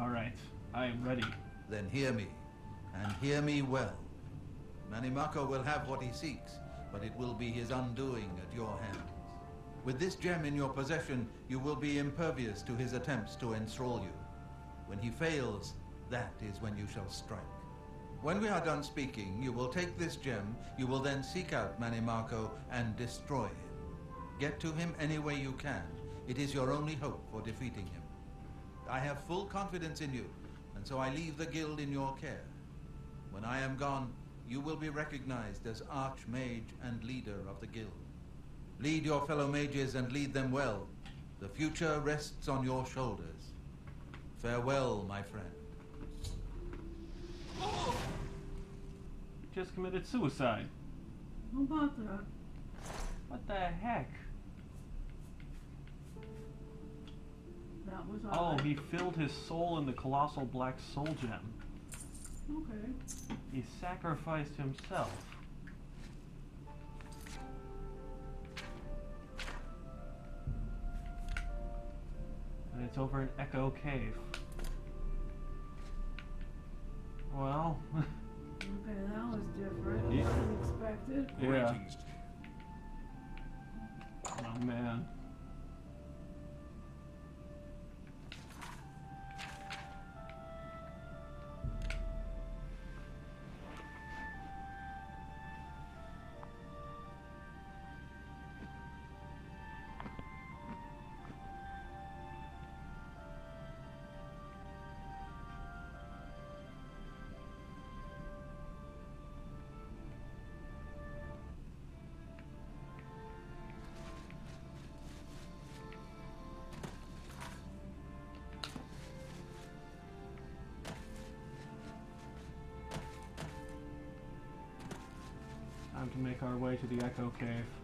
All right, I am ready. Then hear me, and hear me well. Mannimarco will have what he seeks, but it will be his undoing at your hands. With this gem in your possession, you will be impervious to his attempts to enthrall you. When he fails, that is when you shall strike. When we are done speaking, you will take this gem, you will then seek out Mannimarco and destroy him. Get to him any way you can. It is your only hope for defeating him. I have full confidence in you, and so I leave the guild in your care. When I am gone, you will be recognized as Archmage and leader of the guild. Lead your fellow mages and lead them well. The future rests on your shoulders. Farewell, my friend. Just committed suicide. How about that? What the heck? That was Oh, odd. he filled his soul in the colossal black soul gem. Okay. He sacrificed himself. And it's over in Echo Cave. Well, Okay, that was different. Yeah. Unexpected. yeah. Oh man. Time to make our way to the Echo Cave.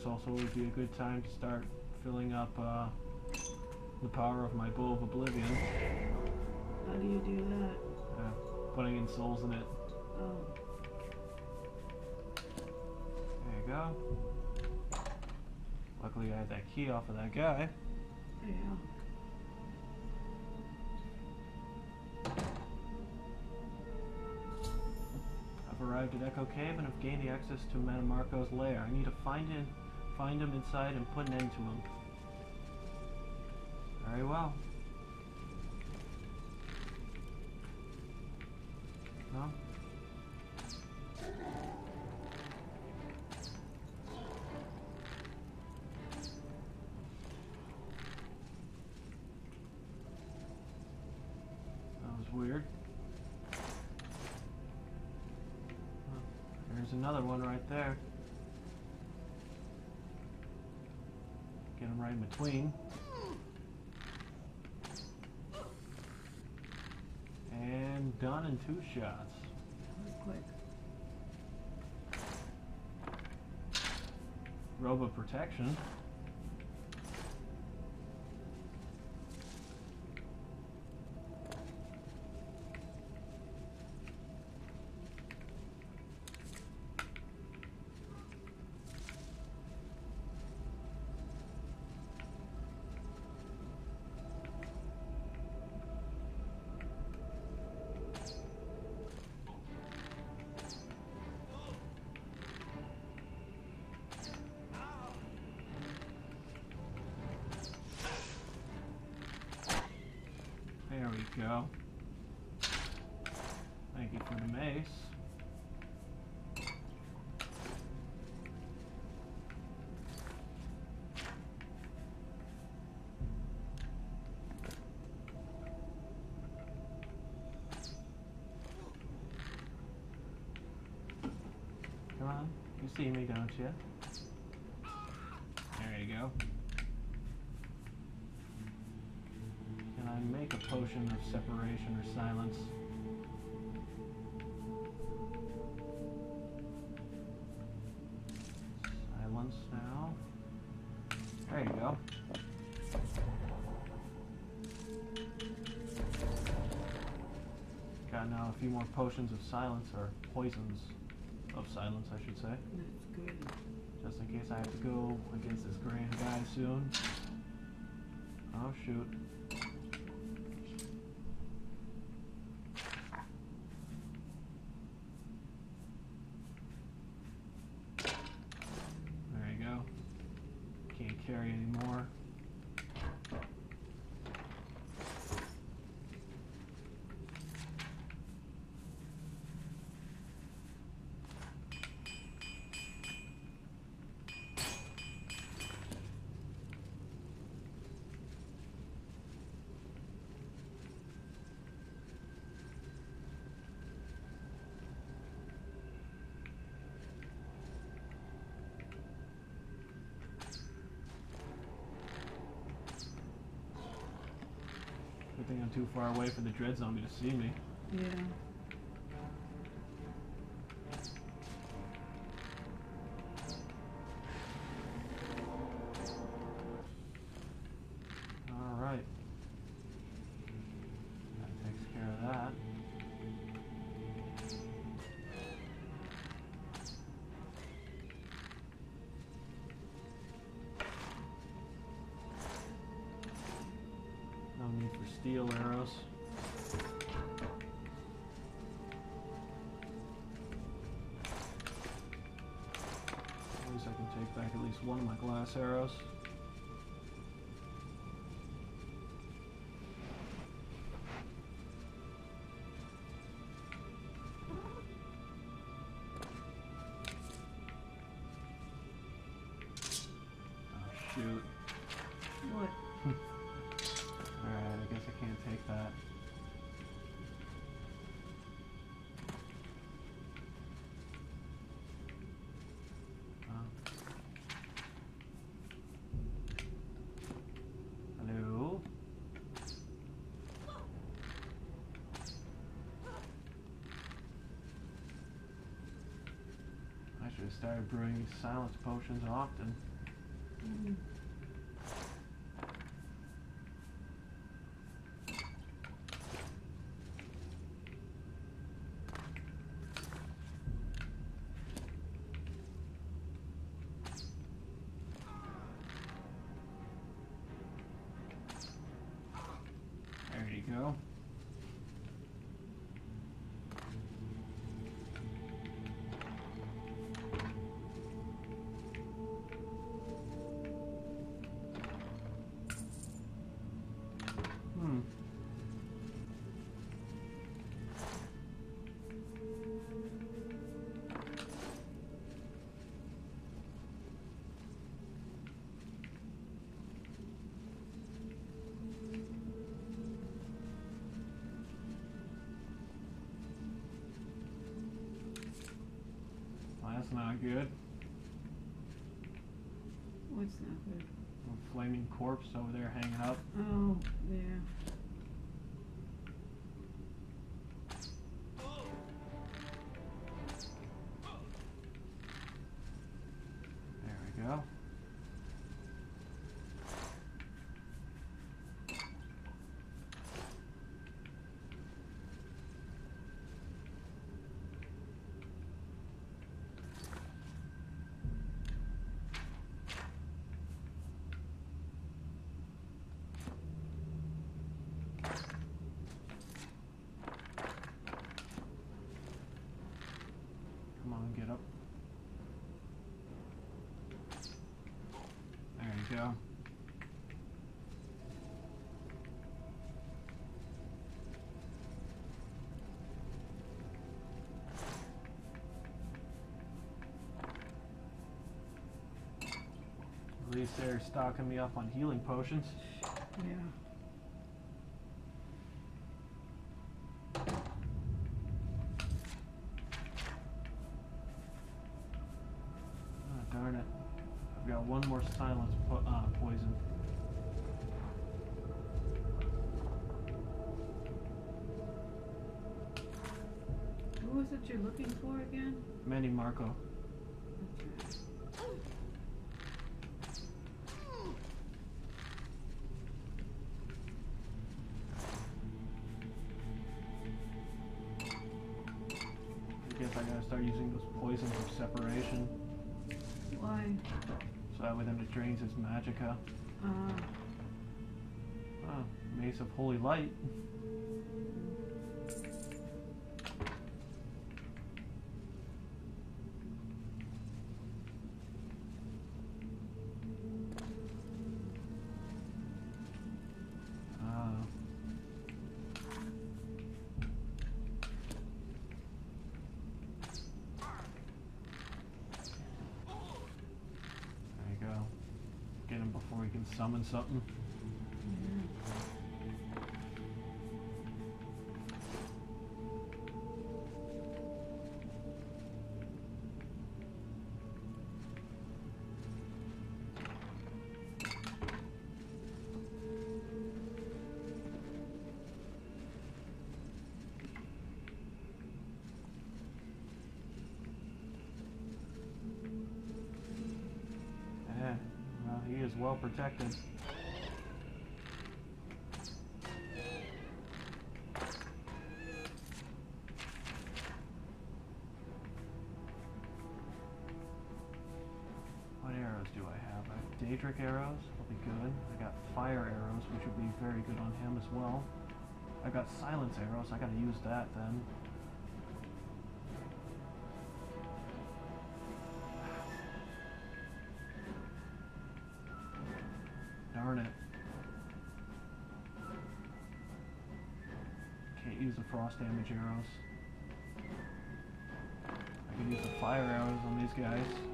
This also would be a good time to start filling up uh, the power of my Bow of Oblivion. How do you do that? Uh, putting in souls in it. Oh, There you go. Luckily I had that key off of that guy. yeah. I've arrived at Echo Cave and have gained the access to Mannimarco's lair. I need to find him, find him inside and put an end to him. Very well. No? That was weird. There's another one right there. Between. And done in two shots. That was quick. Robe of protection. Go. Thank you for the mace. Come on, you see me, don't you? There you go. Can I make a potion of separation or silence? Silence now. There you go. Got now a few more potions of silence, or poisons of silence, I should say. That's good. Just in case I have to go against this grand guy soon. Oh shoot. There you go. Can't carry anymore. Good I'm too far away for the dread zombie to see me. Yeah. Steel arrows. At least I can take back at least one of my glass arrows. I started brewing silence potions often. That's not good. What's not good? A flaming corpse over there hanging up. Oh, there. go. At least they're stocking me up on healing potions. Looking for again? Mannimarco. I guess I gotta start using those poisons of separation. Why? So that way then it drains its magicka. Uh, Oh, Mace of Holy Light. Summon something. Is well protected. What arrows do I have? I have Daedric arrows, will be good. I got fire arrows, which would be very good on him as well. I've got silence arrows, I gotta use that then. Damage arrows. I can use the fire arrows on these guys.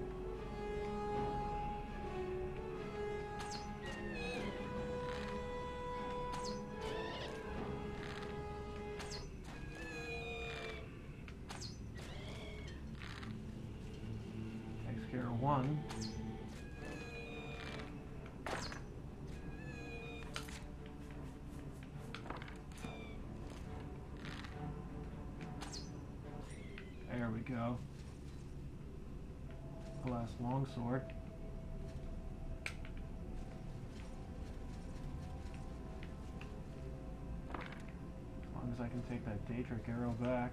Go. Glass longsword. As long as I can take that Daedric arrow back.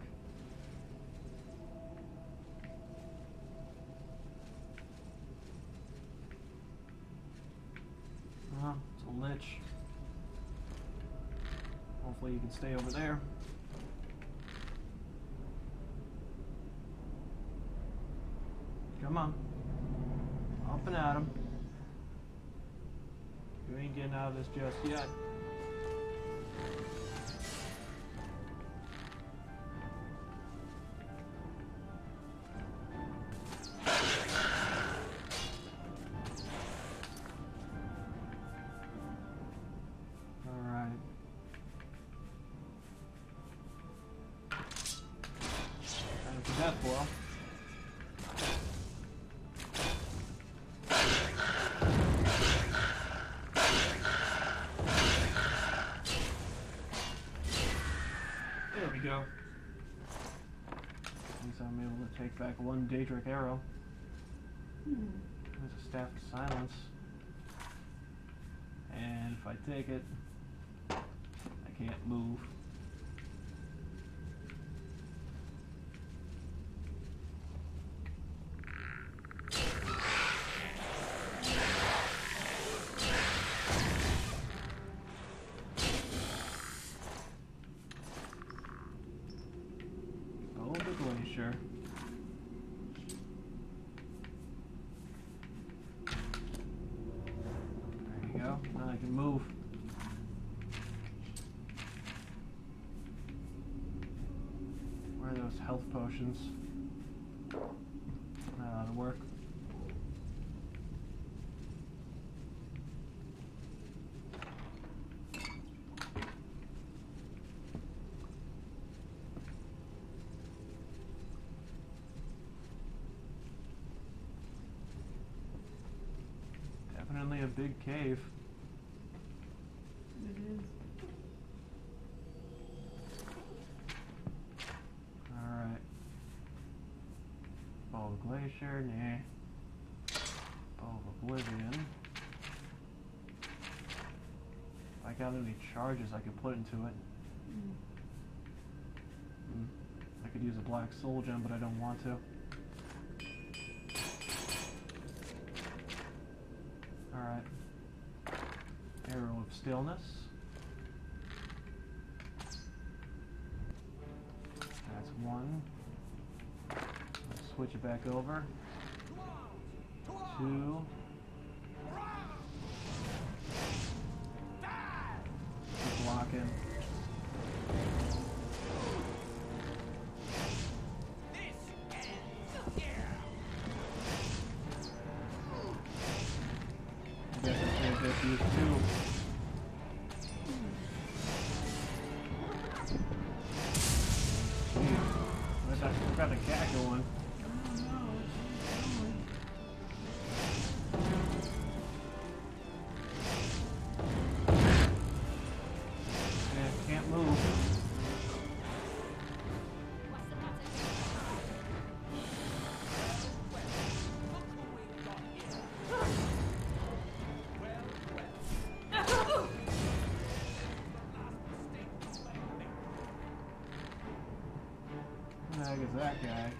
Uh, it's a lich. Hopefully you can stay over there. Come on. Up and at him. You ain't getting out of this just yet. Take back one Daedric arrow. Hmm. There's a staff of silence. And if I take it, I can't move. of those health potions uh, to work. Definitely a big cave. Of Bow of Oblivion. I got any charges I could put into it. Mm. Hmm. I could use a black soul gem, but I don't want to. Alright. Arrow of Stillness. That's one. Switch it back over. Two. Keep blocking. The heck is that guy?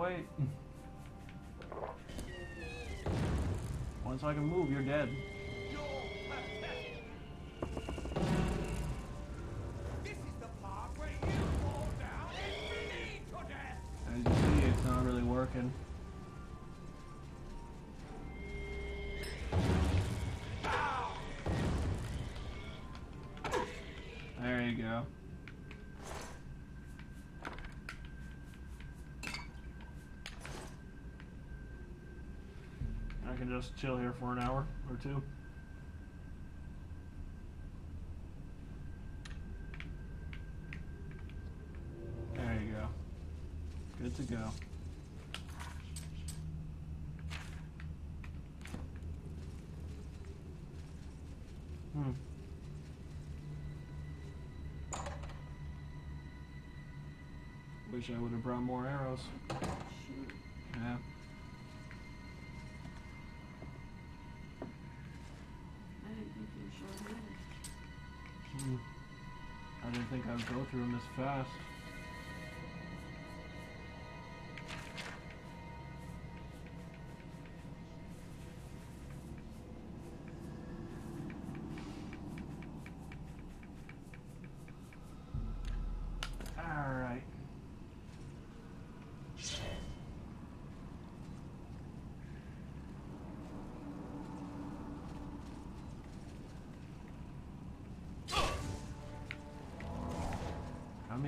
Wait. Once I can move, you're dead. As you see, it's not really working. Just chill here for an hour or two. There you go. Good to go. Hmm. Wish I would have brought more arrows. Through them as fast.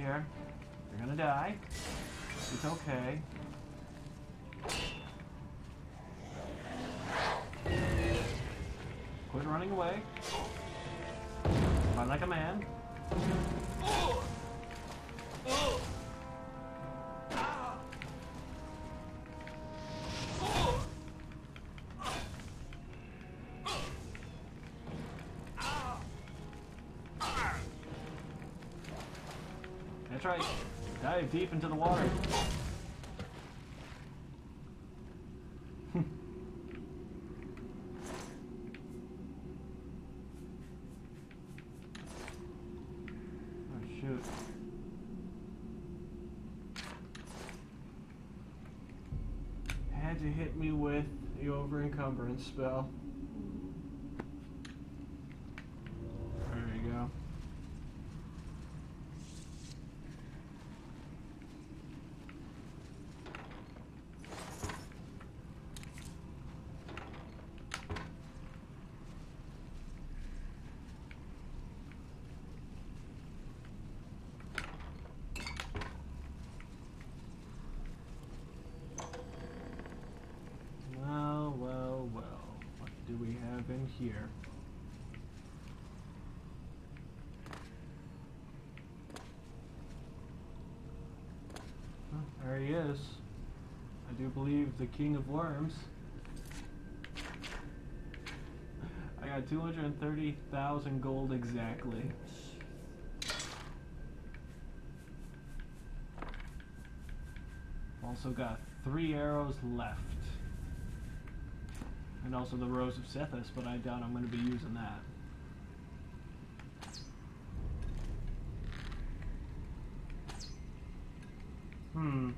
Here. You're gonna die. It's okay. Quit running away. Fight like a man. Dive deep into the water. oh. Had to hit me with the over encumbrance spell. There you go. Well, well, well. What do we have in here? Oh, there he is. I the King of Worms. I got 230,000 gold exactly. Also got three arrows left. And also the Rose of Sithis, but I doubt I'm going to be using that. Hmm.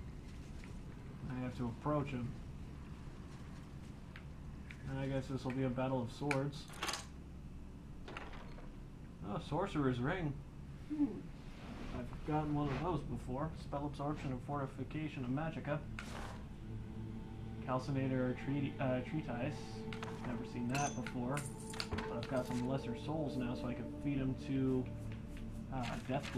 Have to approach him. And I guess this will be a battle of swords. Oh, Sorcerer's Ring. Hmm. I've gotten one of those before. Spell absorption and fortification of magicka. Calcinator treaty, uh, treatise. Never seen that before. But I've got some lesser souls now, so I can feed them to uh, Death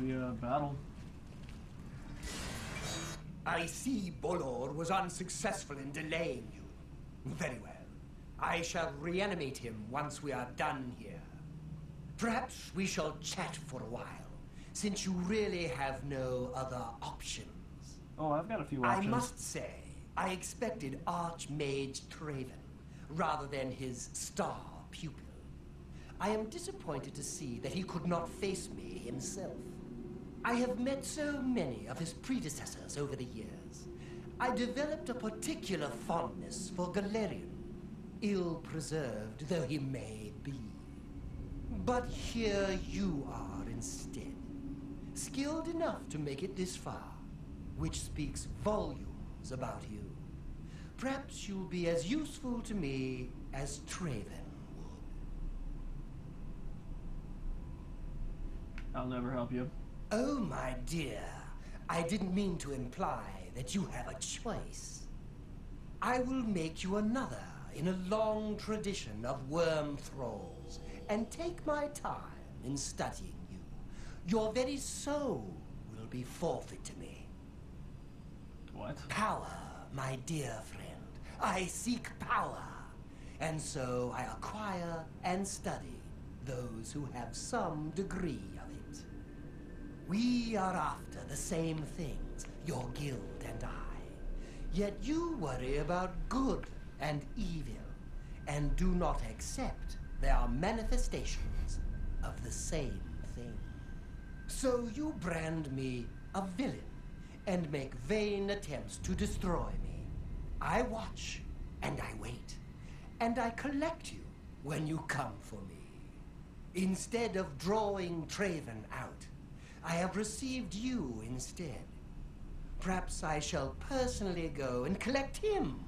be a battle. I see Bolor was unsuccessful in delaying you. Very well. I shall reanimate him once we are done here. Perhaps we shall chat for a while, since you really have no other options. Oh, I've got a few I must say, I expected Archmage Traven rather than his star pupil. I am disappointed to see that he could not face me himself. I have met so many of his predecessors over the years. I developed a particular fondness for Galerian, ill preserved though he may be. But here you are instead, skilled enough to make it this far, which speaks volumes about you. Perhaps you'll be as useful to me as Traven would. I'll never help you. Oh, my dear, I didn't mean to imply that you have a choice. I will make you another in a long tradition of worm thralls and take my time in studying you. Your very soul will be forfeit to me. What? Power, my dear friend. I seek power. And so I acquire and study those who have some degree. We are after the same things, your guild and I. Yet you worry about good and evil, and do not accept they are manifestations of the same thing. So you brand me a villain and make vain attempts to destroy me. I watch and I wait, and I collect you when you come for me. Instead of drawing Traven out, I have received you instead. Perhaps I shall personally go and collect him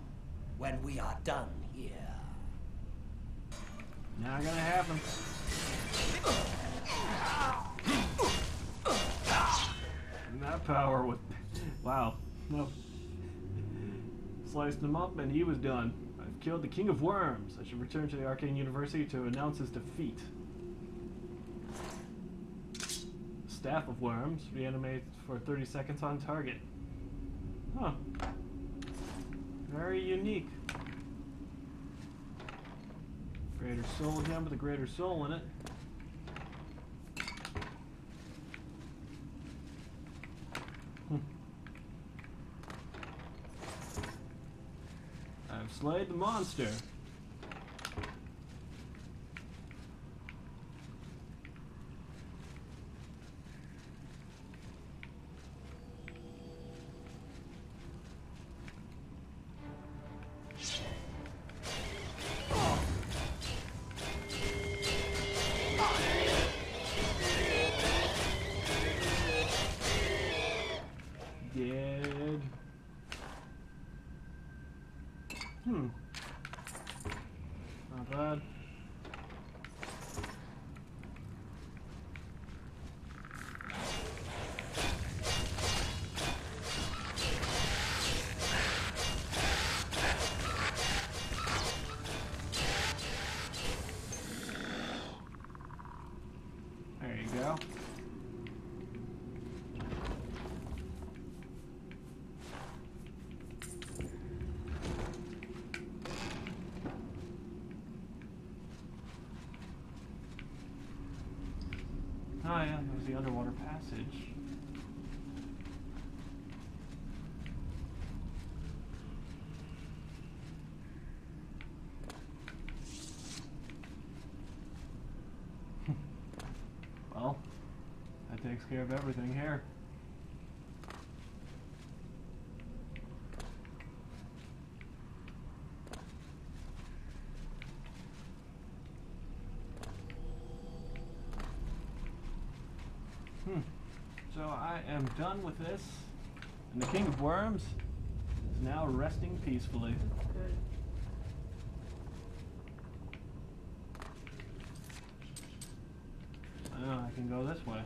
when we are done here. Not gonna happen. That power with. Wow. No. Sliced him up and he was done. I've killed the King of Worms. I should return to the Arcane University to announce his defeat. Staff of Worms. Reanimate for 30 seconds on target. Huh. Very unique. Greater soul gem with a greater soul in it. Hmm. I've slayed the monster. Yeah, there was the underwater passage. well, that takes care of everything here. Hmm. So I am done with this, and the King of Worms is now resting peacefully. Oh, I can go this way.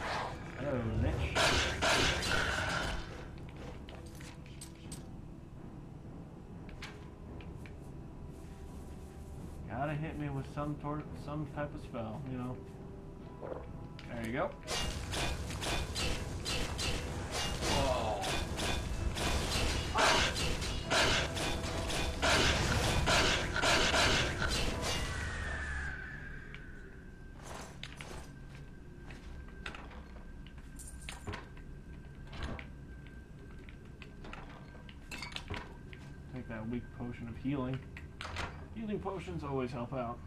Oh, Hello, Lich. Gotta hit me with some tor- some type of spell, you know. There you go. Take that weak potion of healing. Healing potions always help out.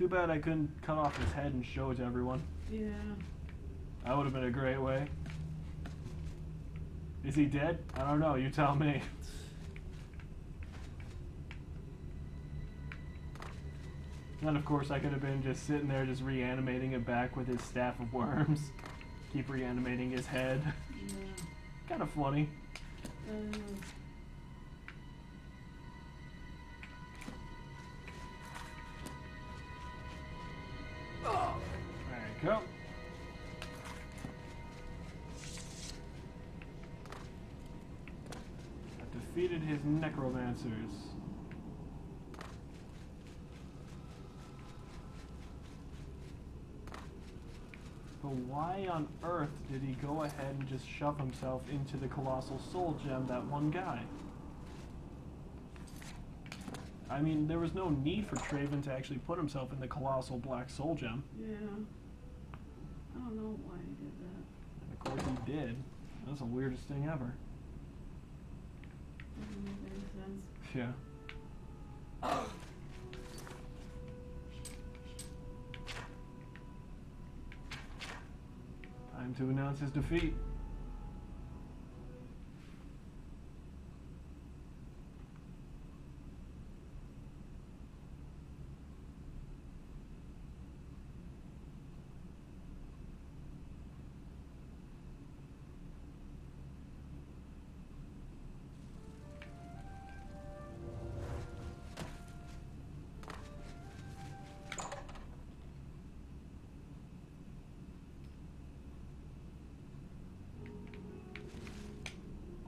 Too bad I couldn't cut off his head and show it to everyone. Yeah. That would have been a great way. Is he dead? I don't know. You tell me. And of course, I could have been just sitting there, just reanimating it back with his staff of worms. Keep reanimating his head. Yeah. kind of funny. Uh, go. I've defeated his necromancers. But why on earth did he go ahead and just shove himself into the colossal soul gem, that one guy? I mean, there was no need for Traven to actually put himself in the colossal black soul gem. yeah. I don't know why he did that. Of course he did. That's the weirdest thing ever. Doesn't make any sense. Yeah. Time to announce his defeat.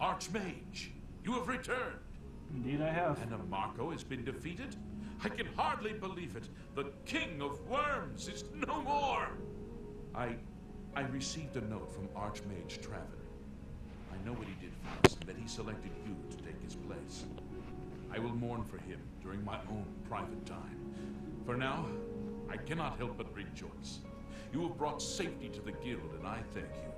Archmage, you have returned. Indeed, I have. Mannimarco has been defeated? I can hardly believe it. The King of Worms is no more. I I received a note from Archmage Traven. I know what he did for us, and that he selected you to take his place. I will mourn for him during my own private time. For now, I cannot help but rejoice. You have brought safety to the guild, and I thank you.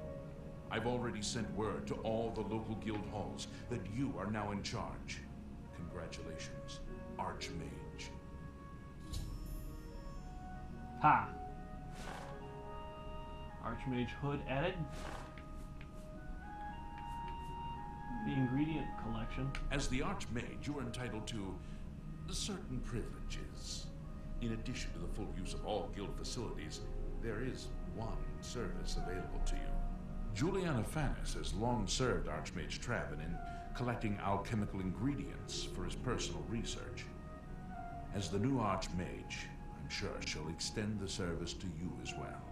I've already sent word to all the local guild halls that you are now in charge. Congratulations, Archmage. Ha! Archmage Hood added. The ingredient collection. As the Archmage, you are entitled to certain privileges. In addition to the full use of all guild facilities, there is one service available to you. Julienne Fanis has long served Archmage Traven in collecting alchemical ingredients for his personal research. As the new Archmage, I'm sure she'll extend the service to you as well.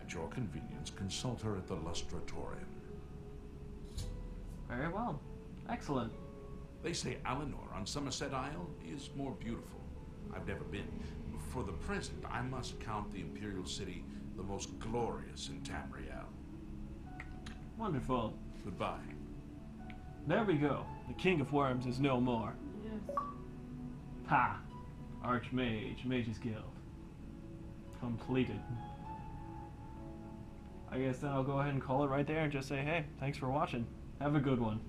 At your convenience, consult her at the Lustratorium. Very well. Excellent. They say Alinor on Somerset Isle is more beautiful. I've never been. For the present, I must count the Imperial City the most glorious in Tamriel. Wonderful. Goodbye. There we go. The King of Worms is no more. Yes. Ha! Archmage, Mage's Guild. Completed. I guess then I'll go ahead and call it right there and just say, hey, thanks for watching. Have a good one.